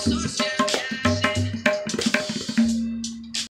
sus